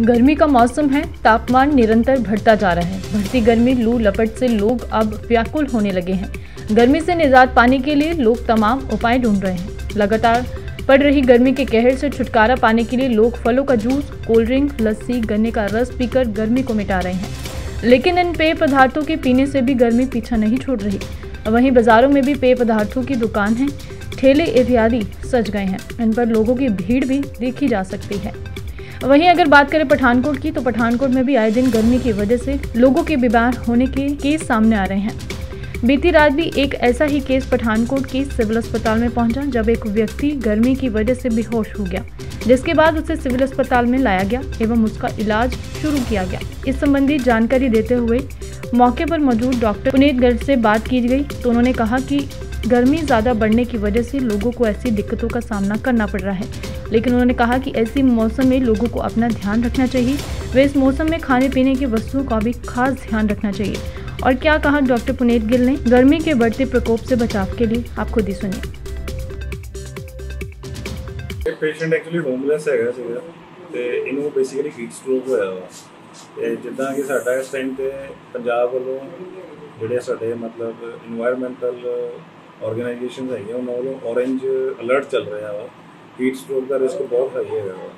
गर्मी का मौसम है, तापमान निरंतर बढ़ता जा रहा है। बढ़ती गर्मी, लू लपट से लोग अब व्याकुल होने लगे हैं। गर्मी से निजात पाने के लिए लोग तमाम उपाय ढूंढ रहे हैं। लगातार पड़ रही गर्मी के कहर से छुटकारा पाने के लिए लोग फलों का जूस, कोल्ड ड्रिंक, लस्सी, गन्ने का रस पीकर गर्मी को मिटा रहे हैं। लेकिन इन पेय पदार्थों के पीने से भी गर्मी पीछा नहीं छोड़ रही। वहीं बाजारों में भी पेय पदार्थों की दुकान है। ठेले इत्यादि सज गए हैं। इन पर लोगों की भीड़ भी देखी जा सकती है। वहीं अगर बात करें पठानकोट की तो पठानकोट में भी आए दिन गर्मी की वजह से लोगों के बीमार होने के केस सामने आ रहे हैं। बीती रात भी एक ऐसा ही केस पठानकोट के सिविल अस्पताल में पहुँचा, जब एक व्यक्ति गर्मी की वजह से बेहोश हो गया, जिसके बाद उसे सिविल अस्पताल में लाया गया एवं उसका इलाज शुरू किया गया। इस संबंधी जानकारी देते हुए मौके पर मौजूद डॉक्टर पुनीत गर्ग से बात की गई तो उन्होंने कहा कि गर्मी ज़्यादा बढ़ने की वजह से लोगों को ऐसी दिक्कतों का सामना करना पड़ रहा है। लेकिन उन्होंने कहा कि ऐसे मौसम में लोगों को अपना ध्यान रखना चाहिए। वे इस मौसम में खाने पीने की वस्तुओं का भी खास ध्यान रखना चाहिए। और क्या कहा डॉक्टर पुनीत गिल ने? गर्मी के बढ़ते प्रकोप से बचाव के लिए आप खुद ही सुनिए। ਪੇਸ਼ੈਂਟ ਐਕਚੁਅਲੀ ਹੋਮਲੈਸ ਹੈਗਾ ਸੀਗਾ ਤੇ ਇਹਨੂੰ ਬੇਸਿਕਲੀ ਹੀਟ ਸਟ੍ਰੋਕ ਹੋਇਆ ਵਾ ਤੇ ਜਿੱਦਾਂ ਕਿ ਸਾਡਾ ਇਸ ਟਾਈਮ ਤੇ ਪੰਜਾਬ ਵੱਲੋਂ ਜਿਹੜੇ ਸਾਡੇ ਮਤਲਬ এনवायरमेंटल ਆਰਗੇਨਾਈਜੇਸ਼ਨਸ ਹੈਗੀਆਂ ਉਹਨਾਂ ਵੱਲੋਂ ਔਰੇਂਜ ਅਲਰਟ ਹੀਟ ਸਟ੍ਰੋਕ ਦਾ ਰਿਸਕ ਬਹੁਤ ਹਾਈ ਹੈਗਾ ਵਾ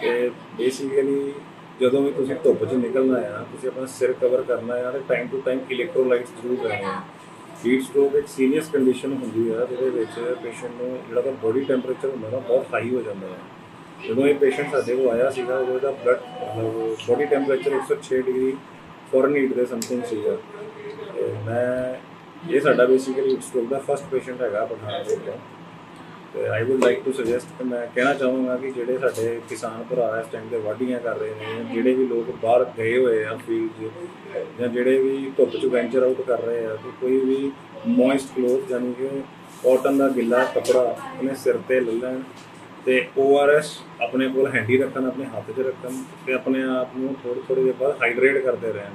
ਤੇ ਬੇਸਿਕਲੀ ਜਦੋਂ ਵੀ ਤੁਸੀਂ ਧੁੱਪ 'ਚ ਨਿਕਲਣਾ ਆ, ਤੁਸੀਂ ਆਪਣਾ ਸਿਰ ਕਵਰ ਕਰਨਾ ਆ ਤੇ ਟਾਈਮ ਟੂ ਟਾਈਮ ਇਲੈਕਟ੍ਰੋਲਾਈਟਸ ਜ਼ਰੂਰ ਲੈਣੇ ਆ। ਹੀਟ ਸਟ੍ਰੋਕ ਇੱਕ ਸੀਰੀਅਸ ਕੰਡੀਸ਼ਨ ਹੁੰਦੀ ਆ, ਜਿਹਦੇ ਵਿੱਚ ਪੇਸ਼ੈਂਟ ਨੂੰ ਜਿਹੜਾ ਤਾਂ ਬੋਡੀ ਟੈਂਪਰੇਚਰ ਹੁੰਦਾ ਨਾ, ਬਹੁਤ ਹਾਈ ਹੋ ਜਾਂਦਾ ਹੈ ਜਦੋਂ ਇਹ ਪੇਸ਼ੈਂਟ ਸਾਡੇ ਕੋਲ ਆਇਆ ਸੀਗਾ, ਉਦੋਂ ਦਾ blood body temperature 106 degree Fahrenheit heat ਦੇ ਸਮਥਿੰਗ ਸੀਗਾ। ਤੇ ਮੈਂ, ਇਹ ਸਾਡਾ ਬੇਸਿਕਲੀ ਹੀਟ ਸਟ੍ਰੋਕ ਦਾ ਫਰਸਟ ਪੇਸ਼ੈਂਟ ਹੈਗਾ ਪਠਾਨਕੋਟ ਦਾ I would like to suggest ਕਿ ਮੈਂ ਕਹਿਣਾ ਚਾਹੂੰਗਾ ਕਿ ਜਿਹੜੇ ਸਾਡੇ ਕਿਸਾਨ ਭਰਾ ਇਸ ਟਾਈਮ ਤੇ ਵਾਢੀਆਂ ਕਰ ਰਹੇ ਨੇ, ਜਿਹੜੇ ਵੀ ਲੋਕ ਬਾਹਰ ਗਏ ਹੋਏ ਆ ਫੀਲਡ 'ਚ, ਜਾਂ ਜਿਹੜੇ ਵੀ ਧੁੱਪ 'ਚ ਵੈਂਚਰ ਆਊਟ ਕਰ ਰਹੇ ਆ ਕਿ ਕੋਈ ਵੀ ਮੋਇਸਟ ਕਲੋਥ ਯਾਨੀ ਕਿ ਕਾਟਨ ਦਾ ਗਿੱਲਾ ਕੱਪੜਾ ਆਪਣੇ ਸਿਰ ਤੇ ਲੈ ਲੈਣ ਤੇ ORS ਆਪਣੇ ਕੋਲ ਹੈਂਡੀ ਰੱਖਣ, ਆਪਣੇ ਹੱਥ 'ਚ ਰੱਖਣ ਤੇ ਆਪਣੇ ਆਪ ਨੂੰ ਥੋੜੇ ਥੋੜੇ ਦੇ ਬਾਅਦ ਹਾਈਡਰੇਟ ਕਰਦੇ ਰਹਿਣ।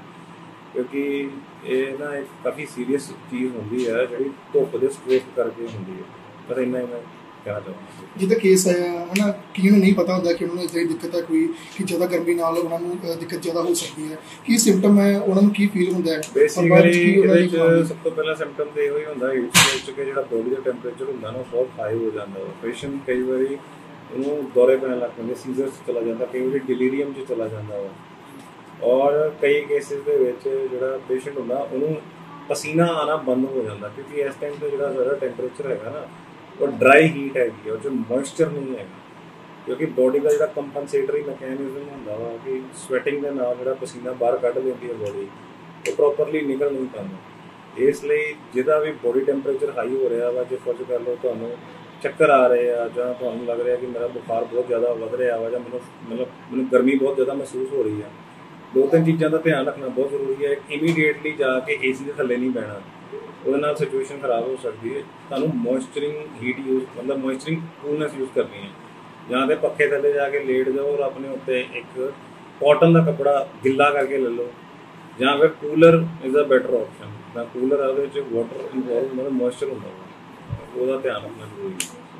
ਕਿਉਂਕਿ ਇਹ ਨਾ ਇੱਕ ਕਾਫੀ ਸੀਰੀਅਸ ਚੀਜ਼ ਹੁੰਦੀ ਹੈ ਜਿਹੜੀ ਧੁੱਪ ਦੇ ਸਟ੍ਰੋਕ ਕਰਕੇ ਹੁੰਦੀ ਹੈ ਪਰ ਇੰਨਾ ਹੀ ਜਿਹਦਾ ਕੇਸ ਆਇਆ ਹਨਾ ਕਿਹਨੂੰ ਨਹੀਂ ਪਤਾ ਹੁੰਦਾ ਕਿ ਉਹਨਾਂ ਨੂੰ ਇਦਾਂ ਦਿੱਕਤ ਹੈ ਕੋਈ ਕਿ ਜ਼ਿਆਦਾ ਗਰਮੀ ਨਾਲ ਉਹਨਾਂ ਨੂੰ ਦਿੱਕਤ ਜ਼ਿਆਦਾ ਹੋ ਸਕਦੀ ਹੈ। ਕੀ ਸਿੰਪਟਮ ਹੈ ਉਹਨਾਂ ਨੂੰ ਕੀ ਫੀਲ ਹੁੰਦਾ ਹੈ? ਬੇਸਿਕਲੀ ਇਹਦੇ ਸਭ ਤੋਂ ਪਹਿਲਾ ਸਿੰਪਟਮ ਤੇ ਇਹੋ ਹੀ ਹੁੰਦਾ ਚ ਕਿ ਜਿਹੜਾ ਬੋਡੀ ਦਾ ਟੈਂਪਰੇਚਰ ਹੁੰਦਾ ਨਾ ਉਹ ਬਹੁਤ ਹਾਈ ਹੋ ਜਾਂਦਾ ਹੈ। ਪੇਸ਼ੈਂਟ ਕਈ ਵਾਰੀ ਉਹਨੂੰ ਦੌਰੇ ਪੈਣ ਲੱਗ ਪੈਂਦੇ ਸੀਜ਼ਰਸ ਚਲਾ ਜਾਂਦਾ ਕਈ ਵਾਰੀ ਡਿਲੀਰੀਅਮ ਚ ਚਲਾ ਜਾਂਦਾ ਵਾ ਔਰ ਕਈ ਕੇਸਿਸ ਦੇ ਵਿੱਚ ਜਿਹੜਾ ਪੇਸ਼ੈਂਟ ਹੁੰਦਾ ਉਹਨੂੰ ਪਸੀਨਾ ਆਣਾ ਬੰਦ ਹੋ ਜਾਂਦਾ ਕਿਉਂਕਿ ਇਸ ਟਾਈਮ ਤੇ ਜਿਹੜਾ ਸਾਡਾ ਟੈਂਪਰੇਚਰ ਹੈਗਾ ਨਾ ਉਹ ਡਰਾਈ ਹੀਟ ਹੈਗੀ ਹੈ ਉਹ ਚ ਮੋਇਸਚਰ ਨਹੀਂ ਹੈਗਾ। ਕਿਉਂਕਿ ਬੋਡੀ ਦਾ ਜਿਹੜਾ ਕੰਪਨਸੇਟਰੀ ਮੈਕੈਨਿਜ਼ਮ ਹੁੰਦਾ ਵਾ ਕਿ ਸਵੈਟਿੰਗ ਦੇ ਨਾਲ ਜਿਹੜਾ ਪਸੀਨਾ ਬਾਹਰ ਕੱਢ ਲੈਂਦੀ ਹੈ ਬੋਡੀ ਉਹ ਪ੍ਰੋਪਰਲੀ ਨਿਕਲ ਨਹੀਂ ਪਾਉਂਦਾ। ਇਸ ਲਈ ਜਿਹਦਾ ਵੀ ਬੋਡੀ ਟੈਂਪਰੇਚਰ ਹਾਈ ਹੋ ਰਿਹਾ ਵਾ, ਜੇ ਫਰਜ਼ ਕਰ ਲਓ, ਤੁਹਾਨੂੰ ਚੱਕਰ ਆ ਰਹੇ ਆ, ਜਾਂ ਤੁਹਾਨੂੰ ਲੱਗ ਰਿਹਾ ਕਿ ਮੇਰਾ ਬੁਖਾਰ ਬਹੁਤ ਜ਼ਿਆਦਾ ਵੱਧ ਰਿਹਾ ਵਾ, ਜਾਂ ਮੈਨੂੰ ਮਤਲਬ ਮੈਨੂੰ ਗਰਮੀ ਬਹੁਤ ਜ਼ਿਆਦਾ ਮਹਿਸੂਸ ਹੋ ਰਹੀ ਆ। ਦੋ ਤਿੰਨ ਚੀਜ਼ਾਂ ਦਾ ਧਿਆਨ ਰੱਖਣਾ ਬਹੁਤ ਜ਼ਰੂਰੀ ਹੈ। ਇਮੀਡੀਏਟਲੀ ਜਾ ਕੇ ਏਸੀ ਦੇ ਥੱਲੇ ਨਹੀਂ ਬਹਿਣਾ। ਉਹਦੇ ਨਾਲ ਸਿਚੁਏਸ਼ਨ ਖਰਾਬ ਹੋ ਸਕਦੀ ਹੈ। ਤੁਹਾਨੂੰ ਮੋਇਸਚਰਿੰਗ ਹੀਟ ਯੂਜ਼ ਮਤਲਬ ਮੋਇਸਚਰਿੰਗ ਕੂਲਨੈਸ ਯੂਜ਼ ਕਰਨੀ ਹੈ। ਜਾਂ ਤੇ ਪੱਖੇ ਥੱਲੇ ਜਾ ਕੇ ਲੇਟ ਜਾਓ ਔਰ ਆਪਣੇ ਉੱਤੇ ਇੱਕ ਕਾਟਨ ਦਾ ਕੱਪੜਾ ਗਿੱਲਾ ਕਰਕੇ ਲੈ ਲਓ। ਜਾਂ ਫਿਰ cooler is a better option the cooler ਆ, ਉਹਦੇ ਵਿੱਚ ਵਾਟਰ ਇਨਵੋਲਵ ਮਤਲਬ ਮੋਇਸਚਰ ਹੁੰਦਾ ਵਾ। ਉਹਦਾ ਧਿਆਨ ਰੱਖਣਾ ਜ਼ਰੂਰੀ ਹੈ।